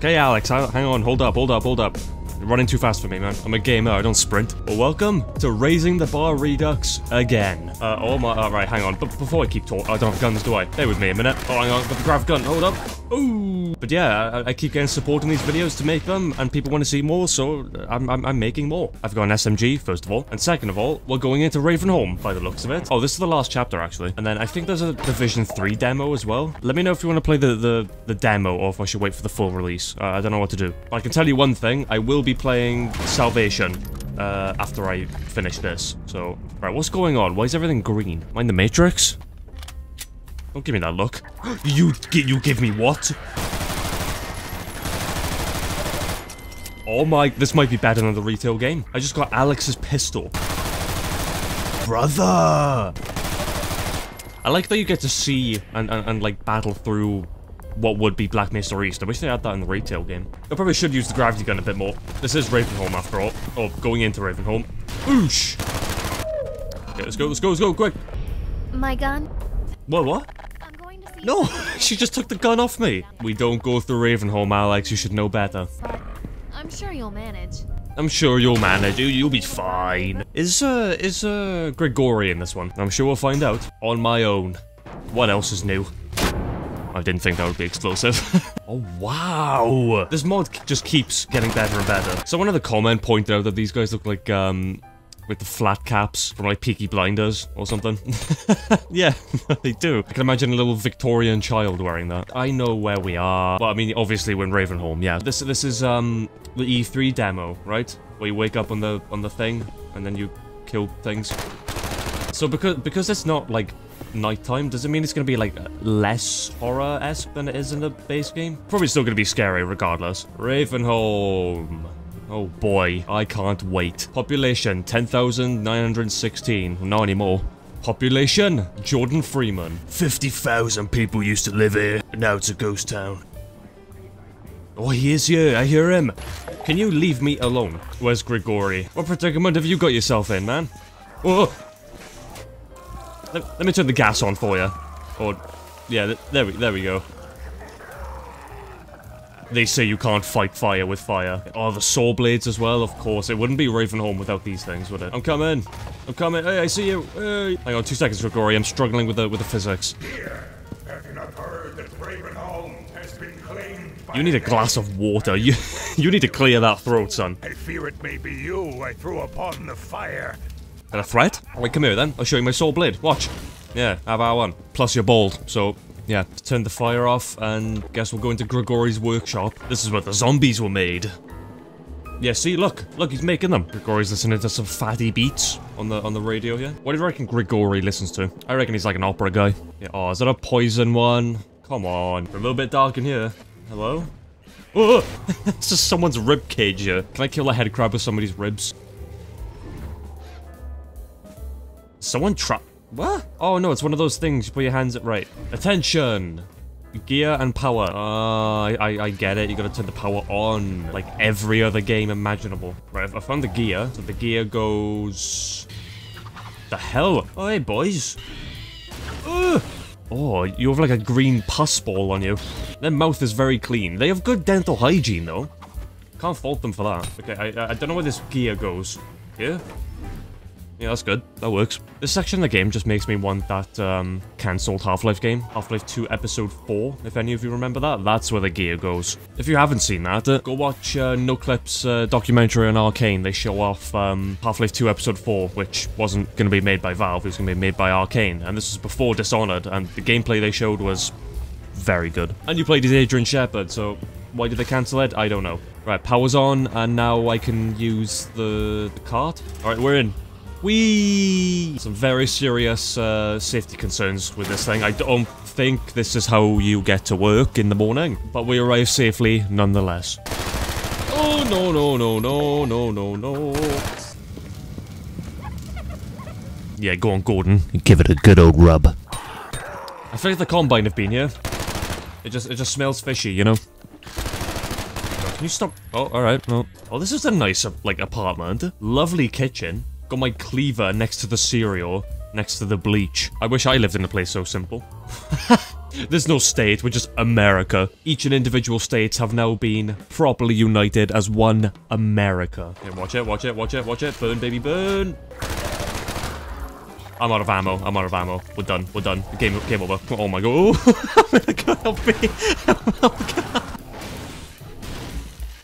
Okay, Alyx, hang on, hold up, hold up, hold up. You're running too fast for me, man. I'm a gamer, I don't sprint. Well, welcome to Raising the Bar Redux again. Uh, oh my, alright, hang on. But before I keep talking, I don't have guns, do I? Stay with me a minute. Oh, hang on, got the grav gun, hold up. Ooh. But yeah, I, I, keep getting support in these videos to make them, and people want to see more, so I'm, I'm, I'm, making more. I've got an SMG, first of all, and second of all, we're going into Ravenholm, by the looks of it. Oh, this is the last chapter, actually. And then I think there's a Division 3 demo as well. Let me know if you want to play the, the, the demo, or if I should wait for the full release. Uh, I don't know what to do. But I can tell you one thing, I will be playing Salvation uh, after I finish this. So, right, what's going on? Why is everything green? Mind the Matrix? Don't give me that look. you, you give me what? Oh my, this might be better than the retail game. I just got Alyx's pistol. Brother! I like that you get to see and, and, and like battle through what would be Black Mesa East. I wish they had that in the retail game. I probably should use the gravity gun a bit more. This is Ravenholm after all. Oh, going into Ravenholm. Oosh! Okay, let's go, let's go, let's go, quick! My gun? What, what? No, she just took the gun off me. We don't go through Ravenholm, Alyx. You should know better. I'm sure you'll manage. I'm sure you'll manage. You'll be fine. Is, uh, is, uh, Grigori in this one? I'm sure we'll find out. On my own. What else is new? I didn't think that would be explosive. oh, wow. This mod just keeps getting better and better. Someone in the comment pointed out that these guys look like, um, with the flat caps from like Peaky Blinders or something. yeah, they do. I can imagine a little Victorian child wearing that. I know where we are. Well, I mean, obviously we're in Ravenholm. Yeah, this this is um the E3 demo, right? Where you wake up on the on the thing and then you kill things. So because because it's not like nighttime, does it mean it's going to be like less horror-esque than it is in the base game? Probably still going to be scary regardless. Ravenholm. Oh boy, I can't wait. Population, 10,916. Not anymore. Population, Gordon Freeman. 50,000 people used to live here, now it's a ghost town. Oh, he is here, I hear him. Can you leave me alone? Where's Grigori? What predicament have you got yourself in, man? Oh! oh. Let, let me turn the gas on for you. Or, yeah, there we, there we go. They say you can't fight fire with fire. Oh, the saw blades as well, of course. It wouldn't be Ravenholm without these things, would it? I'm coming. I'm coming. Hey, I see you. Hey. Hang on, two seconds, Grigori. I'm struggling with the with the physics. Here, have you not heard that Ravenholm has been claimed You need a glass of water. You you need to clear that throat, son. I fear it may be you I threw upon the fire. Got a threat? Wait, come here then. I'll show you my saw blade. Watch. Yeah, have our one. Plus you're bald, so yeah, turn the fire off, and guess we'll go into Grigori's workshop. This is where the zombies were made. Yeah, see, look, look, he's making them. Grigori's listening to some fatty beats on the on the radio here. What do you reckon Grigori listens to? I reckon he's like an opera guy. Yeah, oh, is that a poison one? Come on. We're a little bit dark in here. Hello? Oh, it's just someone's rib cage here. Can I kill a head crab with somebody's ribs? Someone trap- what? Oh no, it's one of those things, you put your hands at right. Attention! Gear and power. Ah, I, I get it. You gotta turn the power on, like every other game imaginable. Right, I found the gear. So the gear goes... The hell? Oh, hey, boys. Ugh. Oh, you have like a green pus ball on you. Their mouth is very clean. They have good dental hygiene, though. Can't fault them for that. Okay, I, I don't know where this gear goes. Here? Yeah, that's good. That works. This section of the game just makes me want that um, cancelled Half-Life game. Half-Life 2 Episode 4, if any of you remember that. That's where the gear goes. If you haven't seen that, uh, go watch uh, NoClip's uh, documentary on Arkane. They show off um, Half-Life 2 Episode 4, which wasn't going to be made by Valve. It was going to be made by Arkane. And this was before Dishonored, and the gameplay they showed was very good. And you played as Adrian Shepard, so why did they cancel it? I don't know. Right, power's on, and now I can use the, the cart. Alright, we're in. We Some very serious uh, safety concerns with this thing. I don't think this is how you get to work in the morning, but we arrive safely nonetheless. Oh, no, no, no, no, no, no, no. Yeah, go on, Gordon. Give it a good old rub. I feel like the Combine have been here. It just, it just smells fishy, you know? Can you stop? Oh, alright, well. Oh, this is a nice, like, apartment. Lovely kitchen. Got my cleaver next to the cereal, next to the bleach. I wish I lived in a place so simple. There's no state, we're just America. Each and individual states have now been properly united as one America. Okay, watch it, watch it, watch it, watch it. Burn, baby, burn. I'm out of ammo. I'm out of ammo. We're done. We're done. Game, game over. Oh my god. Oh, help me.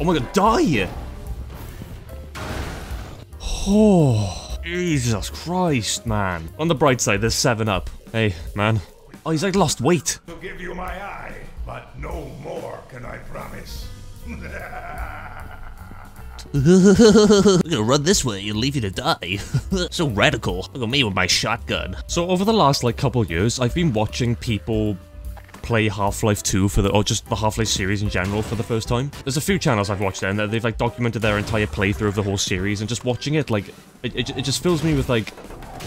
Oh my god, die! Oh, Jesus Christ, man. On the bright side, there's 7 up. Hey, man. Oh, he's like lost weight. To give you my eye, but no more can I promise. I'm gonna run this way and leave you to die. so radical. Look at me with my shotgun. So over the last like couple years, I've been watching people play Half-Life 2 for the, or just the Half-Life series in general for the first time. There's a few channels I've watched there, and they've like documented their entire playthrough of the whole series, and just watching it, like, it, it, it just fills me with like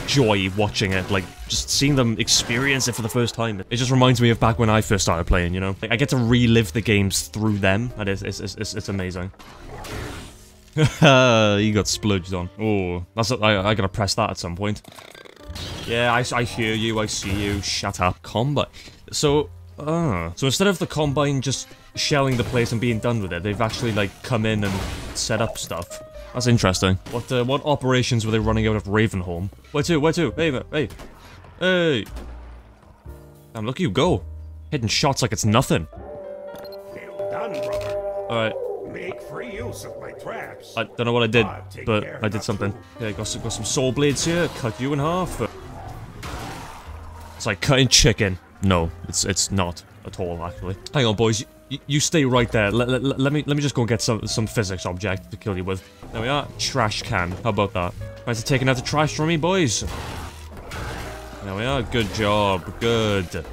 joy watching it, like just seeing them experience it for the first time. It just reminds me of back when I first started playing, you know? Like, I get to relive the games through them, and it's, it's, it's, it's amazing. he got splurged on. Oh, that's I, I gotta press that at some point. Yeah, I, I hear you, I see you. Shut up. Combat. So, uh, so instead of the Combine just shelling the place and being done with it, they've actually, like, come in and set up stuff. That's interesting. What, uh, what operations were they running out of Ravenholm? Where to? Where to? Hey, hey. Hey. Damn, look at you go. Hitting shots like it's nothing. well done, brother. Alright. Make free use of my traps. I don't know what I did, I'll but I did something. too. Okay, got some, got some soul blades here. Cut you in half. It's like cutting chicken. No, it's it's not at all actually. Hang on, boys. You, stay right there. Let, let, let me let me just go and get some some physics object to kill you with. There we are. Trash can. How about that? Thanks for taking out the trash from me, boys. There we are. Good job. Good.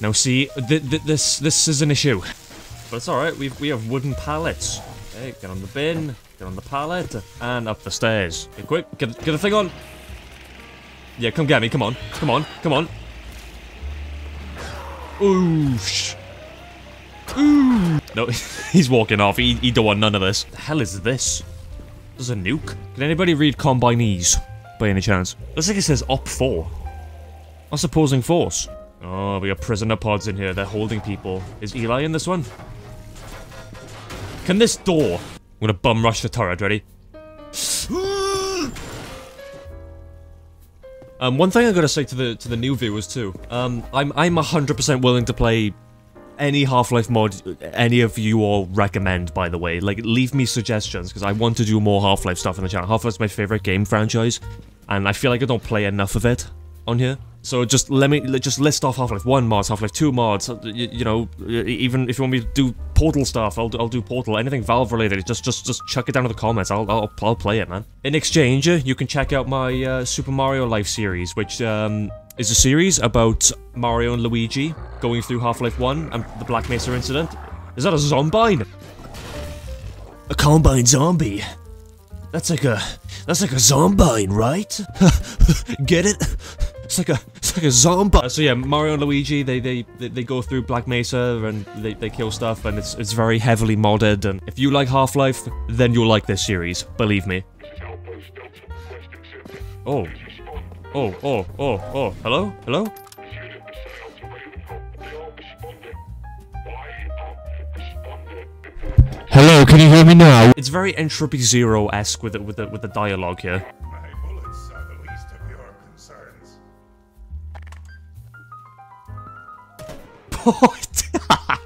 Now see, th th this this is an issue. But it's alright, we we have wooden pallets. Okay, get on the bin, get on the pallet, and up the stairs. Quick, get, get the thing on. Yeah, come get me, come on. Come on, come on. Oosh. Ooh. No, he's walking off. He, he don't want none of this. The hell is this? There's a nuke? Can anybody read Combinese? By any chance? Looks like it says Op 4. That's opposing force. Oh, we got prisoner pods in here. They're holding people. Is Eli in this one? Can this door? I'm gonna bum rush the turret. Ready? Um, one thing I gotta say to the to the new viewers too. Um, I'm I'm 100% willing to play any Half-Life mod any of you all recommend. By the way, like leave me suggestions because I want to do more Half-Life stuff in the channel. Half-Life's my favorite game franchise, and I feel like I don't play enough of it on here. So just let me just list off Half-Life 1 mods, Half-Life 2 mods, you, you know, even if you want me to do Portal stuff, I'll do, I'll do Portal, anything Valve related, just just just chuck it down in the comments, I'll, I'll, I'll play it, man. In exchange, uh, you can check out my uh, Super Mario Life series, which um, is a series about Mario and Luigi going through Half-Life 1 and the Black Mesa incident. Is that a zombine? A combine zombie. That's like a that's like a zombine, right? Get it? It's like a like a zombie. Uh, so yeah, Mario and Luigi, they, they they they go through Black Mesa and they, they kill stuff and it's it's very heavily modded and if you like Half-Life, then you'll like this series, believe me. Oh. Oh, oh, oh, oh, hello? Hello? Hello, can you hear me now? It's very Entropy Zero-esque with the, with the with the dialogue here.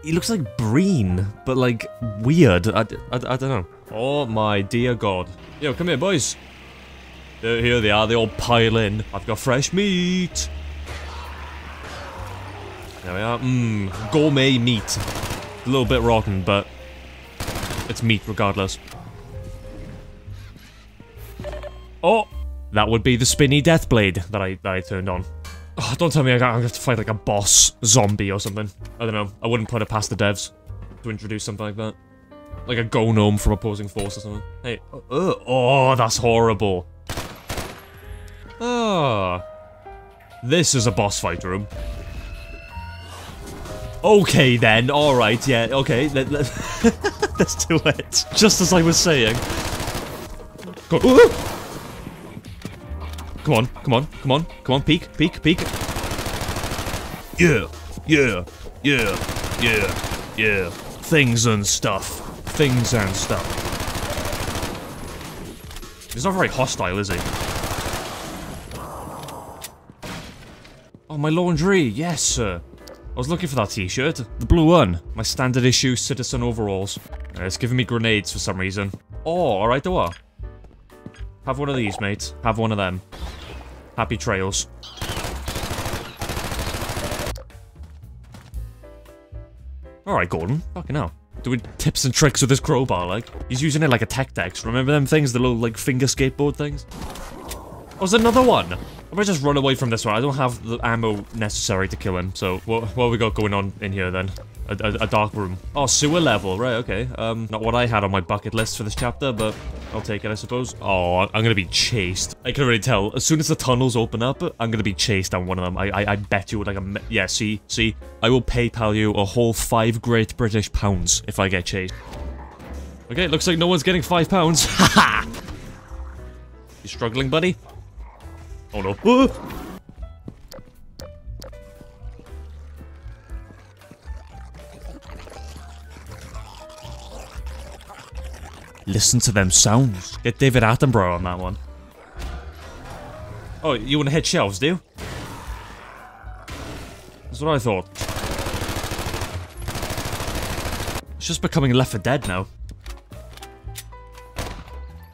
He looks like Breen, but like weird. I, I, I don't know. Oh my dear god. Yo, come here, boys. Here here they are, they all pile in. I've got fresh meat. There we are. Mmm, gourmet meat. A little bit rotten, but it's meat regardless. Oh! That would be the spinny death blade that I that I turned on. Oh, don't tell me I have to fight like a boss zombie or something. I don't know. I wouldn't put it past the devs to introduce something like that. Like a gnome from opposing force or something. Hey, uh, uh, oh, that's horrible. Ah, this is a boss fight room. Okay then, alright, yeah, okay, let, let, let's do it. Just as I was saying. Go, ooh! Come on, come on, come on, come on, peek, peek, peek. Yeah, yeah, yeah, yeah, yeah. Things and stuff. Things and stuff. He's not very hostile, is he? Oh, my laundry. Yes, sir. I was looking for that t-shirt. The blue one. My standard issue citizen overalls. Uh, it's giving me grenades for some reason. Oh, alright, door. Have one of these, mate. Have one of them. Happy trails. Alright, Gordon. Fucking hell. Doing tips and tricks with this crowbar, like. He's using it like a Tech Decks. Remember them things? The little, like, finger skateboard things? Oh, there's another one! I might just run away from this one. I don't have the ammo necessary to kill him. So, what, what we got going on in here, then? A, a, a, dark room. Oh, sewer level. Right, okay. Um, not what I had on my bucket list for this chapter, but I'll take it, I suppose. Oh, I'm gonna be chased. I can already tell. As soon as the tunnels open up, I'm gonna be chased down one of them. I, I, I bet you like a... Yeah, see? See? I will PayPal you a whole five Great British pounds if I get chased. Okay, looks like no one's getting five pounds. Haha! you struggling, buddy? Oh no. Listen to them sounds. Get David Attenborough on that one. Oh, you want to hit shelves, do you? That's what I thought. It's just becoming Left 4 Dead now.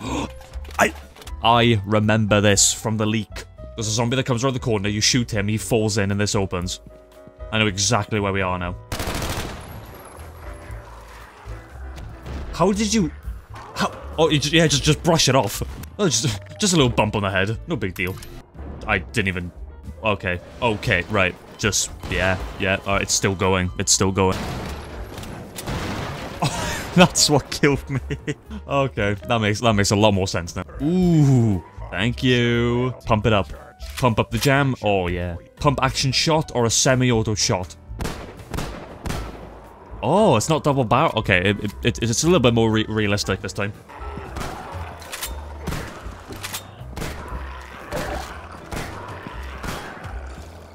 I I remember this from the leak. There's a zombie that comes around the corner, you shoot him, he falls in, and this opens. I know exactly where we are now. How did you... How... Oh, you just, yeah, just, just brush it off. Oh, just, just a little bump on the head. No big deal. I didn't even... Okay. Okay, right. Just, yeah, yeah. It's still going. It's still going. Oh, that's what killed me. okay, that makes that makes a lot more sense now. Ooh, thank you. Pump it up. Pump up the jam. Oh, yeah. Pump action shot or a semi-auto shot. Oh, it's not double barrel. Okay, it, it, it's a little bit more re realistic this time.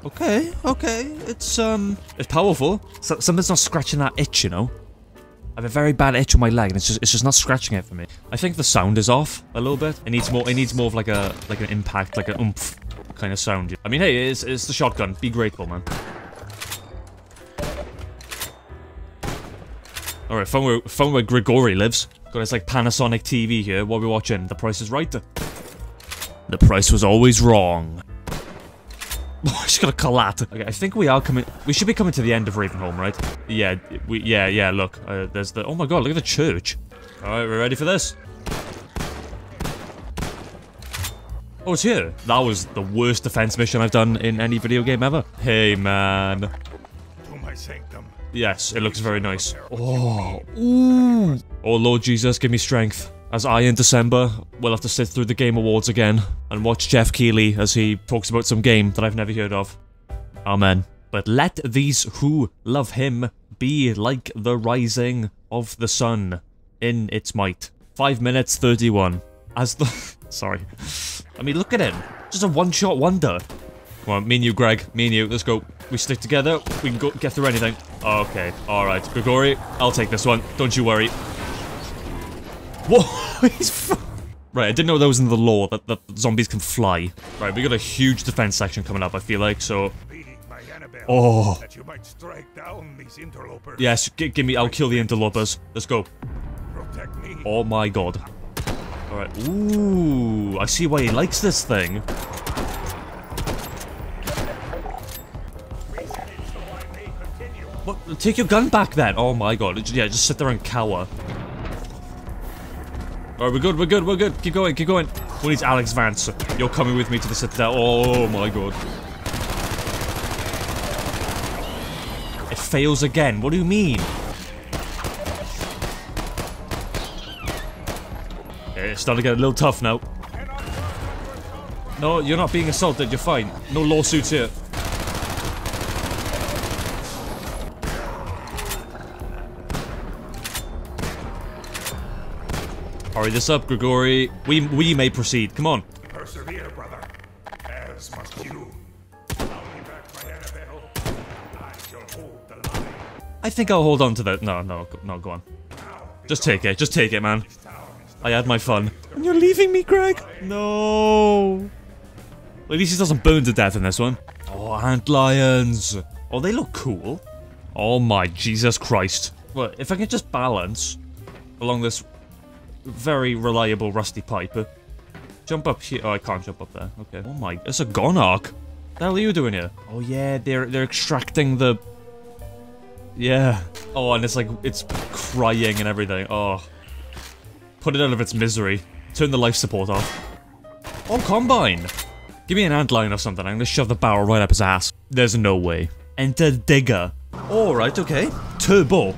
Okay, okay. It's, um, it's powerful. So, something's not scratching that itch, you know? I have a very bad itch on my leg, and it's just it's just not scratching it for me. I think the sound is off a little bit. It needs more. It needs more of like a like an impact, like an oomph kind of sound. I mean, hey, it's it's the shotgun. Be grateful, man. All right, phone where phone where Grigori lives. Got his like Panasonic TV here. What are we watching? The Price is Right. The price was always wrong. Just got a collat. Okay, I think we are coming. We should be coming to the end of Ravenholm, right? Yeah, we. Yeah, yeah. Look, uh, there's the. Oh my god, look at the church. All right, we're ready for this. Oh, it's here. That was the worst defense mission I've done in any video game ever. Hey, man. To my sanctum. Yes, it looks very nice. Oh, ooh. Oh, Lord Jesus, give me strength. As I, in December, will have to sit through the Game Awards again and watch Geoff Keighley as he talks about some game that I've never heard of. Amen. But let these who love him be like the rising of the sun in its might. 5 minutes 31. As the... Sorry. I mean, look at him. Just a one-shot wonder. Come on, me and you, Greg. Me and you. Let's go. We stick together. We can go get through anything. Okay. Alright. Grigori, I'll take this one. Don't you worry. Whoa! He's Right, I didn't know that was in the law, that, that zombies can fly. Right, we got a huge defense section coming up, I feel like, so... Oh. Yes, give me, I'll kill the interlopers. Let's go. Oh my god. Alright, ooh, I see why he likes this thing. What? Take your gun back then! Oh my god, yeah, just sit there and cower. Alright, we're good, we're good, we're good. Keep going, keep going. We need Alyx Vance? You're coming with me to the citadel. Oh my god. It fails again. What do you mean? It's starting to get a little tough now. No, you're not being assaulted. You're fine. No lawsuits here. Hurry this up, Grigori. We we may proceed. Come on. Persevere, brother. As must you. I'll be back by Annabelle. I think I'll hold on to that. No, no, no, go on. Just take it. Just take it, man. I had my fun. And you're leaving me, Greg? No. At least he doesn't burn to death in this one. Oh, antlions. Oh, they look cool. Oh my Jesus Christ. Well, if I can just balance along this very reliable rusty pipe. uh, Jump up here. Oh, I can't jump up there. Okay. Oh my, it's a Gonarch. The hell are you doing here? Oh yeah, they're they're extracting the. Yeah. Oh, and it's like it's crying and everything. Oh. Put it out of its misery. Turn the life support off. Oh, combine. Give me an antlion or something. I'm gonna shove the barrel right up his ass. There's no way. Enter digger. Alright, okay. Turbo.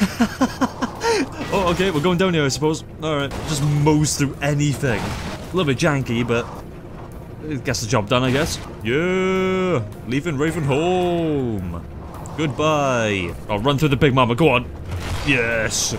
oh, okay, we're going down here, I suppose. Alright, just mows through anything. A little bit janky, but it gets the job done, I guess. Yeah, leaving Ravenholm. Goodbye. I'll run through the big mama. Go on. Yes.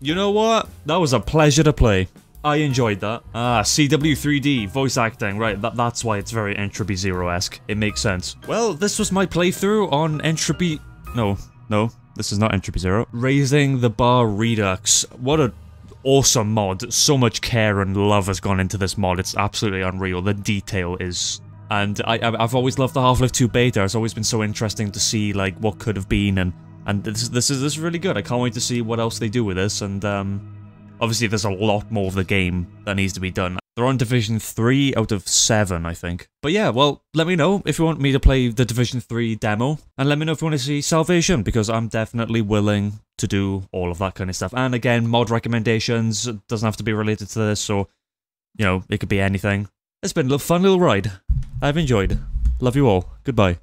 You know what? That was a pleasure to play. I enjoyed that. Ah, CW3D, voice acting, right, that, that's why it's very Entropy Zero-esque. It makes sense. Well, this was my playthrough on Entropy... No, no, this is not Entropy Zero. Raising the Bar Redux. What a awesome mod. So much care and love has gone into this mod. It's absolutely unreal. The detail is... And I, I've always loved the Half-Life 2 beta. It's always been so interesting to see, like, what could have been and... And this, this is this is really good. I can't wait to see what else they do with this. And um, obviously, there's a lot more of the game that needs to be done. They're on Division 3 out of 7, I think. But yeah, well, let me know if you want me to play the Division 3 demo. And let me know if you want to see Salvation, because I'm definitely willing to do all of that kind of stuff. And again, mod recommendations. Doesn't have to be related to this, so, you know, it could be anything. It's been a fun little ride. I've enjoyed. Love you all. Goodbye.